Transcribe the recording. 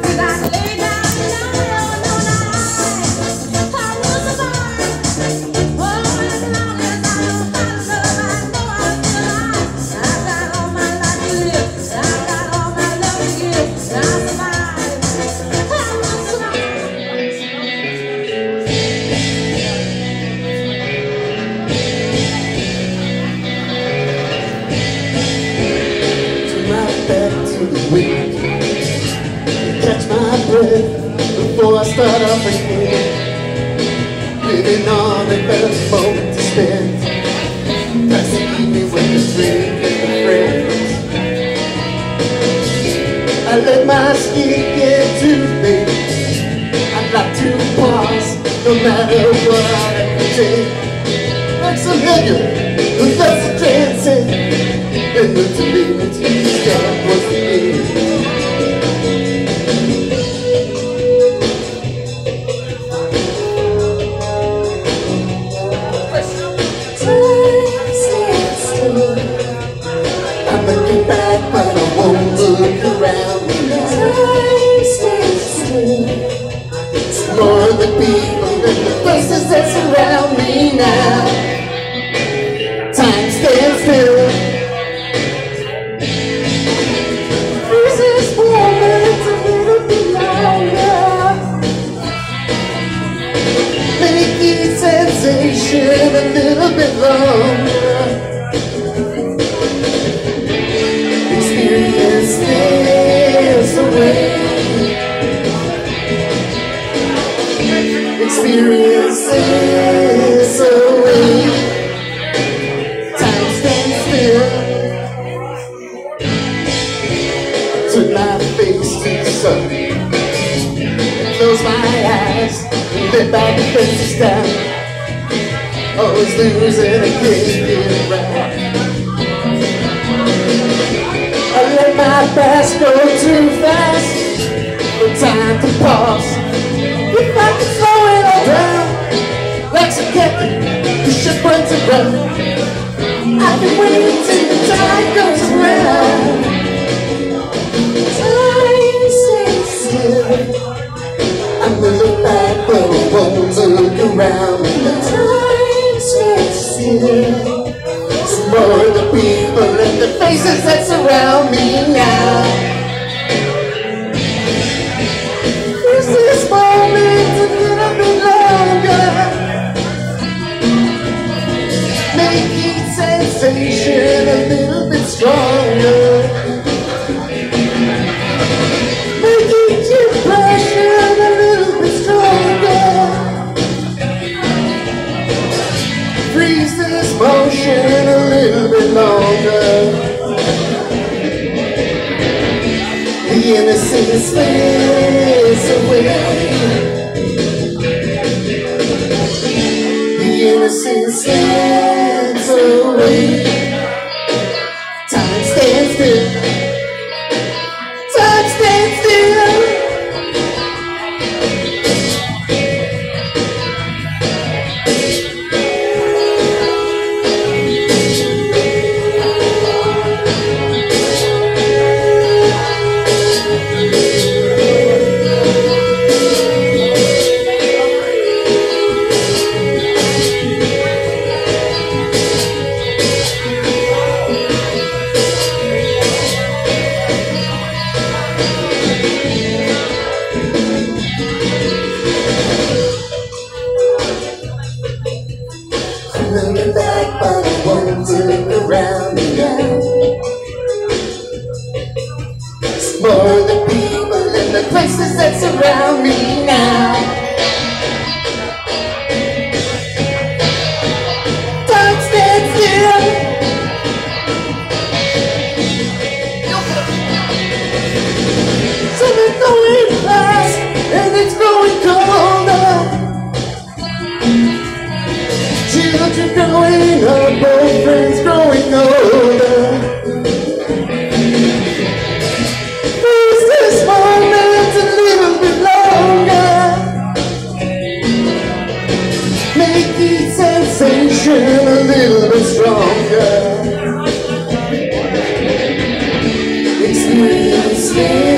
Cause I before I start off again. Living on a better moment to spend. That's Passing evening with a drink and the friends. I let my skin get too thick. I'd like to pause, no matter what I to take. Like some nigga who does the dancing. And look to I'ma back, but I won't look around me. Time stands still. Ignore the people the that surround me now. Time stands still. A little bit longer. Sensation a little bit long. close my eyes. Bit by the fence down Always losing a kid right. I let my past go too fast. No time to pause. If I could slow it all down Like some captain It's just runs around I've been waiting till the time goes around. time we look back, but we want to look around when the time's stands still. It's more the people and the faces that surround me now. sensation a little bit stronger. the same space away. The innocent stands away. and. It's more the people and the places that surround me now. Don't stand going fast and it's growing colder. Children my boyfriend's growing older. Is this moment to live a bit longer? Make each sensation a little bit stronger. Experience me.